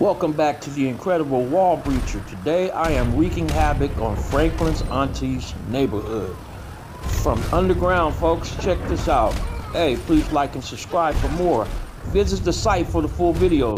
Welcome back to the incredible Wall Breacher. Today I am wreaking havoc on Franklin's Auntie's neighborhood. From underground, folks, check this out. Hey, please like and subscribe for more. Visit the site for the full video.